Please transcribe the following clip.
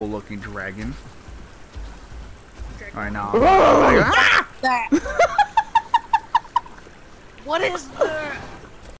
cool looking dragon. Dragon. Alright now. That. Ah! what is the